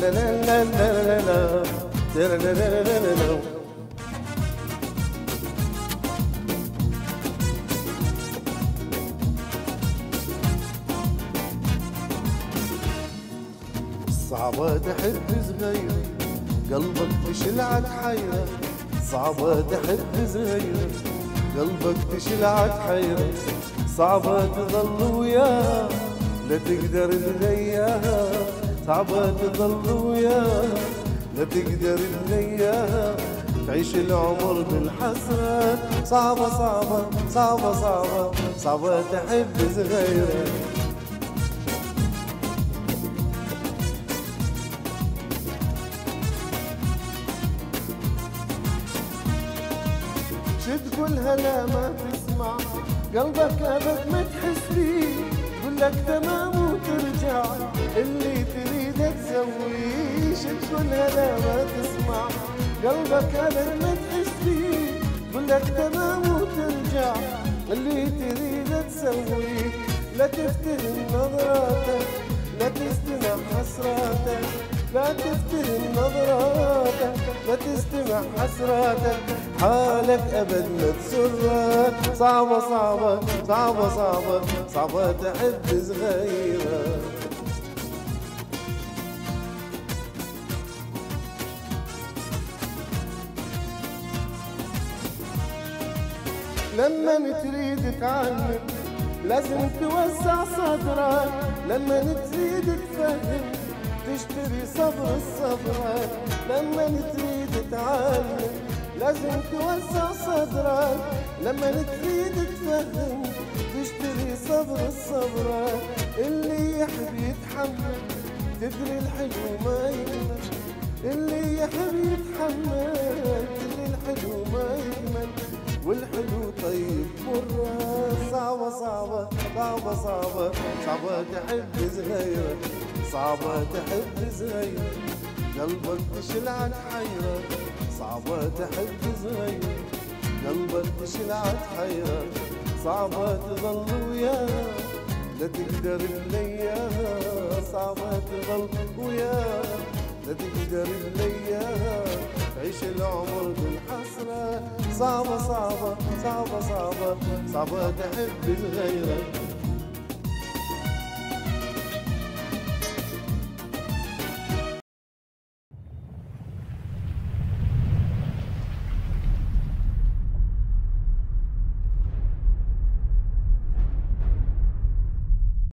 صعبة تحب صغير قلبك تشلعت حيرة. صعبة تحب صغير قلبك تشلعت حيرة. صعبة تظل وياها لا تقدر تغياها صعبة تظل وياها لا تقدر تغياها تعيش العمر بالحسرة. صعبة صعبة صعبة صعبة صعبة تحب صغيرة. شو تقولها لا ما تسمع. قلبك أبد ما تحس فيه يقول لك تمام وترجع. تسويه شو تقولها لا ما تسمع. قلبك ابد ما تحس فيه. يقول لك تمام وترجع. اللي تريد تسويه. لا تفتهم نظراتك لا تستمع حسراتك لا تفتهم نظراتك لا تستمع حسراتك حالك أبد ما تسرك صعبة صعبة صعبة صعبة. صعبة تحب صغيرة. لما تريد تعلم لازم توسع صدرك. لما تريد تفهم تشتري صبر الصبرك لما تريد تعلم لازم توسع صدرك. لما تريد تفهم تشتري صبر الصبرك اللي يحب يتحمل تدري الحلو ما يكمل اللي يحب يتحمل صعبة صعبة صعبة صعبة تحب صغيرة صعبة تحب صغيرة قلبك تشلعت حيرة صعبة تحب صغيرة قلبك تشلعت حيرة صعبة تظل وياها لا تقدر تلياها صعبة تظل وياها لا تقدر تلياها تعيش العمر بالحسرة. صعبة صعبة صعبة صعبة صعبة تحب الغيرة.